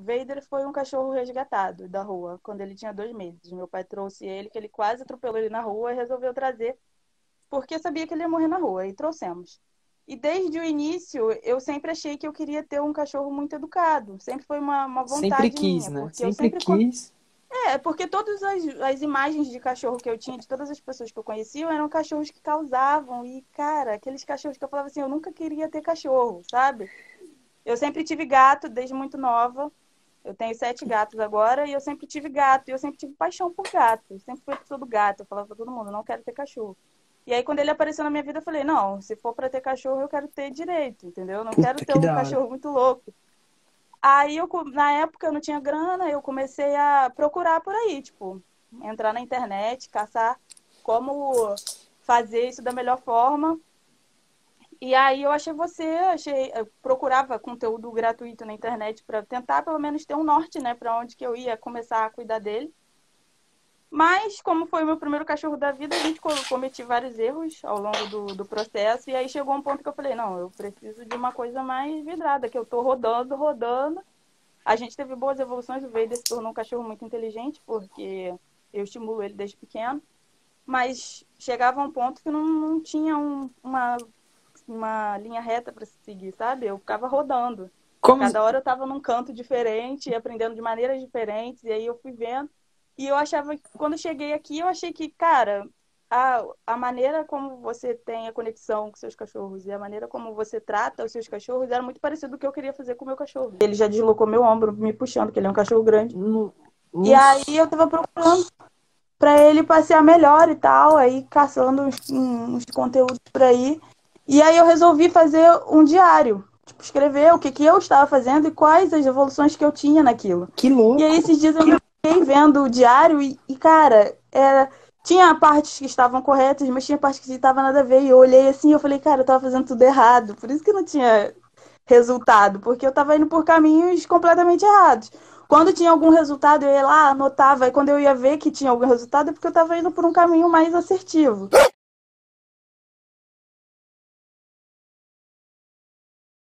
Vader foi um cachorro resgatado da rua quando ele tinha dois meses. Meu pai trouxe ele, que ele quase atropelou ele na rua e resolveu trazer, porque sabia que ele ia morrer na rua, e trouxemos. E desde o início, eu sempre achei que eu queria ter um cachorro muito educado. Sempre foi uma, uma vontade Sempre quis, minha, né? Sempre sempre quis. É, porque todas as, as imagens de cachorro que eu tinha, de todas as pessoas que eu conhecia, eram cachorros que causavam. E, cara, aqueles cachorros que eu falava assim, eu nunca queria ter cachorro, sabe? Eu sempre tive gato desde muito nova. Eu tenho sete gatos agora e eu sempre tive gato. E eu sempre tive paixão por gato. Sempre fui pessoa do gato. Eu falava pra todo mundo, não quero ter cachorro. E aí, quando ele apareceu na minha vida, eu falei, não, se for pra ter cachorro, eu quero ter direito, entendeu? Eu não Puta, quero ter que um cachorro muito louco. Aí, eu, na época, eu não tinha grana, eu comecei a procurar por aí, tipo, entrar na internet, caçar como fazer isso da melhor forma. E aí eu achei você, achei, eu procurava conteúdo gratuito na internet para tentar pelo menos ter um norte, né, para onde que eu ia começar a cuidar dele. Mas, como foi o meu primeiro cachorro da vida, a gente co- cometi vários erros ao longo do, do processo. E aí chegou um ponto que eu falei, não, eu preciso de uma coisa mais vidrada, que eu tô rodando, rodando. A gente teve boas evoluções, o Vader se tornou um cachorro muito inteligente, porque eu estimulo ele desde pequeno. Mas chegava um ponto que não, não tinha um- uma, uma linha reta para seguir, sabe? Eu ficava rodando. Como, Cada hora eu tava num canto diferente, aprendendo de maneiras diferentes, e aí eu fui vendo. E eu achava que quando eu cheguei aqui, eu achei que, cara, a, a maneira como você tem a conexão com seus cachorros e a maneira como você trata os seus cachorros era muito parecido do que eu queria fazer com o meu cachorro. Ele já deslocou meu ombro, me puxando, que ele é um cachorro grande. E aí eu tava procurando pra ele passear melhor e tal, aí caçando uns, uns conteúdos por aí. E aí eu resolvi fazer um diário. Tipo, escrever o que, que eu estava fazendo e quais as evoluções que eu tinha naquilo. Que louco. E aí esses dias eu fiquei vendo o diário e, e, cara, era... tinha partes que estavam corretas, mas tinha partes que não estavam nada a ver. E eu olhei assim e eu falei, cara, eu tava fazendo tudo errado. Por isso que não tinha resultado, porque eu tava indo por caminhos completamente errados. Quando tinha algum resultado, eu ia lá, anotava, e quando eu ia ver que tinha algum resultado, é porque eu tava indo por um caminho mais assertivo.